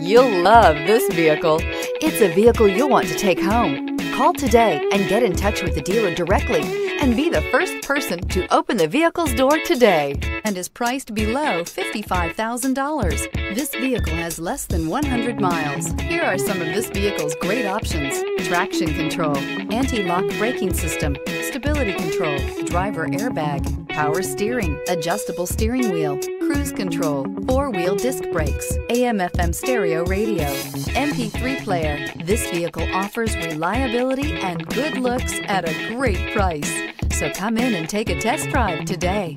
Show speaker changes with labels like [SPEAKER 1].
[SPEAKER 1] You'll love this vehicle. It's a vehicle you'll want to take home. Call today and get in touch with the dealer directly and be the first person to open the vehicle's door today and is priced below $55,000. This vehicle has less than 100 miles. Here are some of this vehicle's great options. Traction control, anti-lock braking system, stability control, driver airbag, power steering, adjustable steering wheel, cruise control, four-wheel disc brakes, AM FM stereo radio, MP3 player. This vehicle offers reliability and good looks at a great price. So come in and take a test drive today.